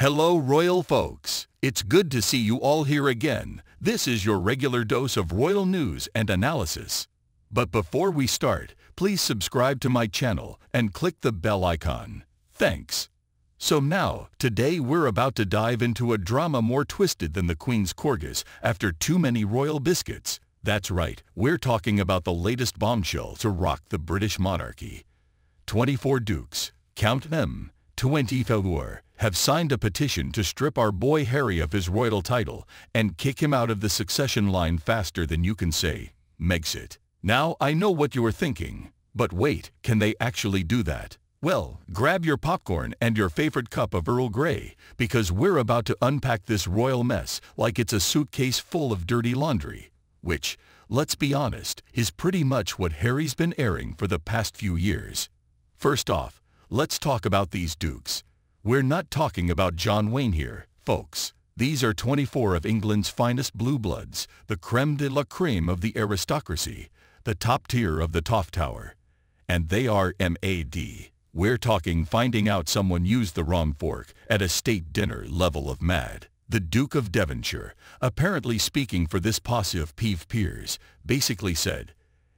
Hello, royal folks. It's good to see you all here again. This is your regular dose of royal news and analysis. But before we start, please subscribe to my channel and click the bell icon. Thanks. So now, today we're about to dive into a drama more twisted than the Queen's Corgis after too many royal biscuits. That's right, we're talking about the latest bombshell to rock the British monarchy. 24 dukes, count them, 24, have signed a petition to strip our boy Harry of his royal title and kick him out of the succession line faster than you can say, Megxit. Now, I know what you are thinking, but wait, can they actually do that? Well, grab your popcorn and your favorite cup of Earl Grey, because we're about to unpack this royal mess like it's a suitcase full of dirty laundry, which, let's be honest, is pretty much what Harry's been airing for the past few years. First off, let's talk about these dukes. We're not talking about John Wayne here, folks. These are 24 of England's finest blue bloods, the creme de la creme of the aristocracy, the top tier of the Toff Tower. And they are MAD. We're talking finding out someone used the wrong fork at a state dinner level of mad. The Duke of Devonshire, apparently speaking for this posse of peeve peers, basically said,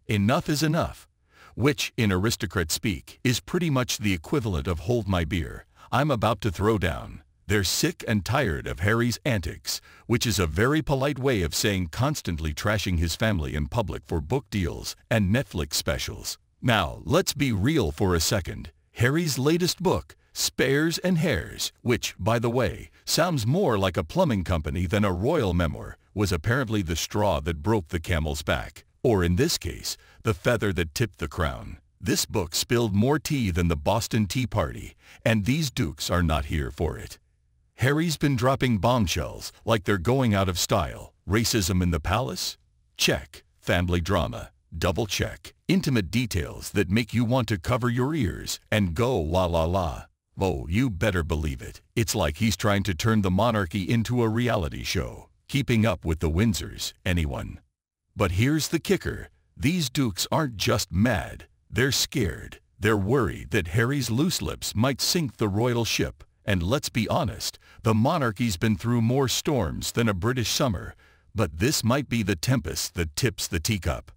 enough is enough, which, in aristocrat speak, is pretty much the equivalent of hold my beer, I'm about to throw down. They're sick and tired of Harry's antics, which is a very polite way of saying constantly trashing his family in public for book deals and Netflix specials. Now, let's be real for a second. Harry's latest book, Spares and Hairs, which, by the way, sounds more like a plumbing company than a royal memoir, was apparently the straw that broke the camel's back, or in this case, the feather that tipped the crown. This book spilled more tea than the Boston Tea Party, and these dukes are not here for it. Harry's been dropping bombshells like they're going out of style. Racism in the palace? Check. Family drama? Double check. Intimate details that make you want to cover your ears and go la la la. Oh, you better believe it. It's like he's trying to turn the monarchy into a reality show. Keeping up with the Windsors, anyone. But here's the kicker. These dukes aren't just mad. They're scared. They're worried that Harry's loose lips might sink the royal ship. And let's be honest, the monarchy's been through more storms than a British summer, but this might be the tempest that tips the teacup.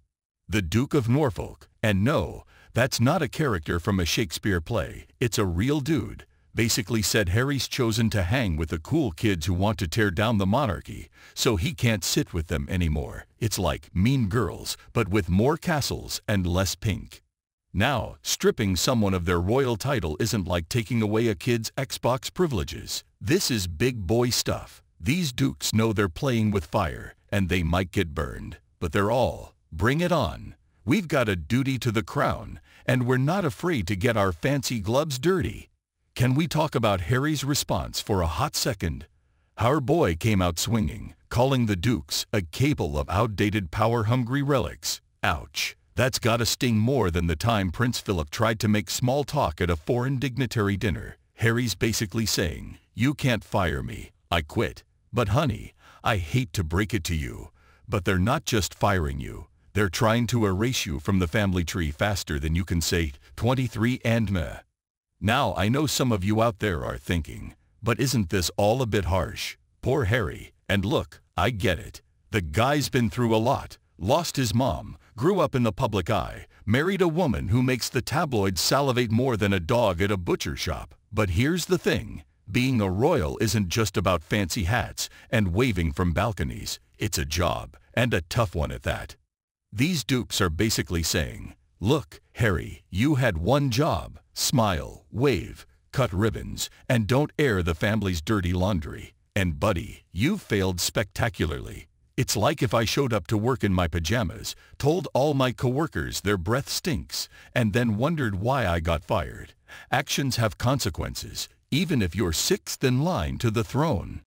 The Duke of Norfolk, and no, that's not a character from a Shakespeare play, it's a real dude, basically said Harry's chosen to hang with the cool kids who want to tear down the monarchy, so he can't sit with them anymore. It's like Mean Girls, but with more castles and less pink. Now, stripping someone of their royal title isn't like taking away a kid's Xbox privileges. This is big boy stuff. These dukes know they're playing with fire, and they might get burned. But they're all, bring it on. We've got a duty to the crown, and we're not afraid to get our fancy gloves dirty. Can we talk about Harry's response for a hot second? Our boy came out swinging, calling the dukes a cable of outdated power-hungry relics. Ouch. That's gotta sting more than the time Prince Philip tried to make small talk at a foreign dignitary dinner. Harry's basically saying, you can't fire me, I quit. But honey, I hate to break it to you, but they're not just firing you. They're trying to erase you from the family tree faster than you can say 23 and meh. Now I know some of you out there are thinking, but isn't this all a bit harsh? Poor Harry. And look, I get it. The guy's been through a lot. Lost his mom, grew up in the public eye, married a woman who makes the tabloids salivate more than a dog at a butcher shop. But here's the thing. Being a royal isn't just about fancy hats and waving from balconies. It's a job, and a tough one at that. These dupes are basically saying, look, Harry, you had one job. Smile, wave, cut ribbons, and don't air the family's dirty laundry. And buddy, you've failed spectacularly. It's like if I showed up to work in my pajamas, told all my coworkers their breath stinks, and then wondered why I got fired. Actions have consequences, even if you're sixth in line to the throne.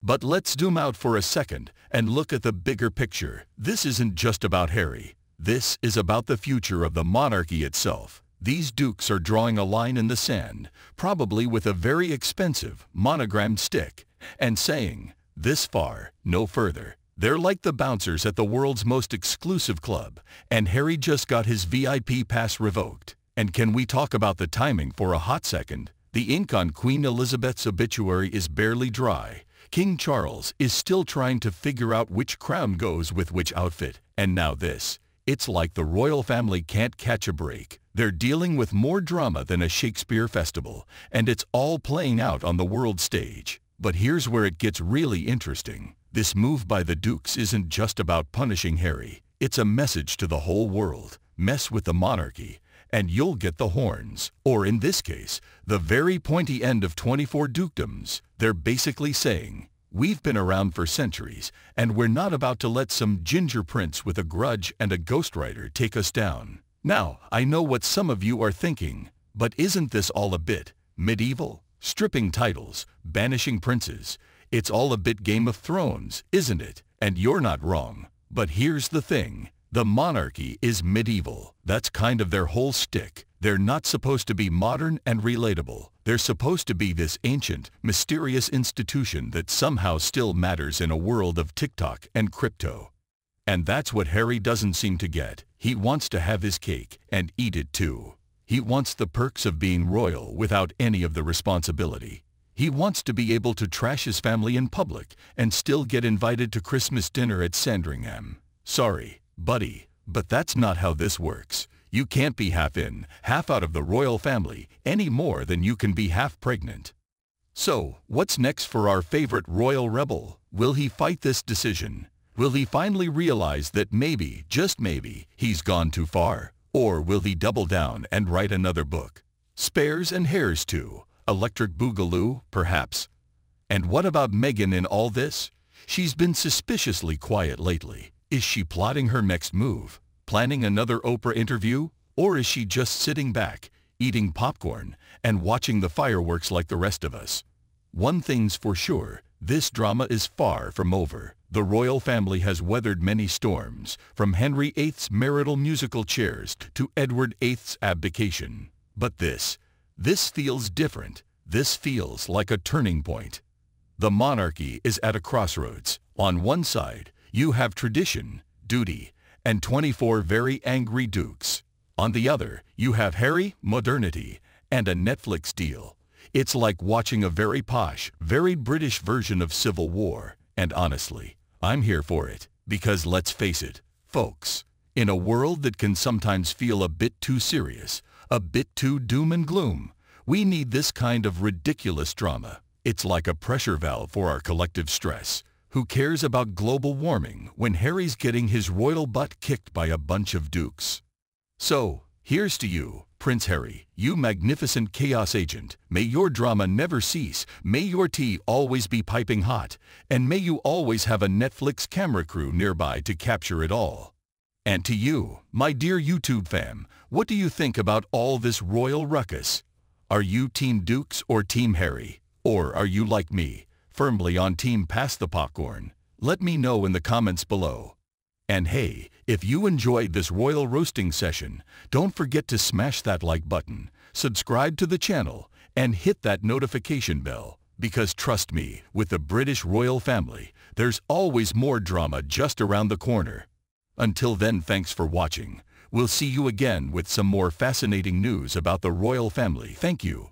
But let's zoom out for a second and look at the bigger picture. This isn't just about Harry. This is about the future of the monarchy itself. These dukes are drawing a line in the sand, probably with a very expensive monogrammed stick, and saying, this far, no further. They're like the bouncers at the world's most exclusive club, and Harry just got his VIP pass revoked. And can we talk about the timing for a hot second? The ink on Queen Elizabeth's obituary is barely dry. King Charles is still trying to figure out which crown goes with which outfit. And now this. It's like the royal family can't catch a break. They're dealing with more drama than a Shakespeare festival, and it's all playing out on the world stage. But here's where it gets really interesting. This move by the Dukes isn't just about punishing Harry. It's a message to the whole world. Mess with the monarchy, and you'll get the horns. Or in this case, the very pointy end of 24 dukedoms. They're basically saying, We've been around for centuries, and we're not about to let some ginger prince with a grudge and a ghostwriter take us down. Now, I know what some of you are thinking, but isn't this all a bit medieval? Stripping titles, banishing princes. It's all a bit Game of Thrones, isn't it? And you're not wrong. But here's the thing. The monarchy is medieval. That's kind of their whole stick. They're not supposed to be modern and relatable. They're supposed to be this ancient, mysterious institution that somehow still matters in a world of TikTok and crypto. And that's what Harry doesn't seem to get. He wants to have his cake and eat it too. He wants the perks of being royal without any of the responsibility. He wants to be able to trash his family in public and still get invited to Christmas dinner at Sandringham. Sorry, buddy, but that's not how this works. You can't be half in, half out of the royal family any more than you can be half pregnant. So, what's next for our favorite royal rebel? Will he fight this decision? Will he finally realize that maybe, just maybe, he's gone too far? Or will he double down and write another book? Spares and hairs too. Electric Boogaloo, perhaps. And what about Meghan in all this? She's been suspiciously quiet lately. Is she plotting her next move? planning another Oprah interview? Or is she just sitting back, eating popcorn, and watching the fireworks like the rest of us? One thing's for sure, this drama is far from over. The royal family has weathered many storms, from Henry VIII's marital musical chairs to Edward VIII's abdication. But this, this feels different. This feels like a turning point. The monarchy is at a crossroads. On one side, you have tradition, duty, and 24 very angry dukes. On the other, you have Harry, modernity, and a Netflix deal. It's like watching a very posh, very British version of Civil War. And honestly, I'm here for it. Because let's face it, folks, in a world that can sometimes feel a bit too serious, a bit too doom and gloom, we need this kind of ridiculous drama. It's like a pressure valve for our collective stress. Who cares about global warming when Harry's getting his royal butt kicked by a bunch of dukes? So, here's to you, Prince Harry, you magnificent chaos agent. May your drama never cease, may your tea always be piping hot, and may you always have a Netflix camera crew nearby to capture it all. And to you, my dear YouTube fam, what do you think about all this royal ruckus? Are you Team Dukes or Team Harry? Or are you like me, firmly on team pass the popcorn? Let me know in the comments below. And hey, if you enjoyed this royal roasting session, don't forget to smash that like button, subscribe to the channel, and hit that notification bell. Because trust me, with the British royal family, there's always more drama just around the corner. Until then, thanks for watching. We'll see you again with some more fascinating news about the royal family. Thank you.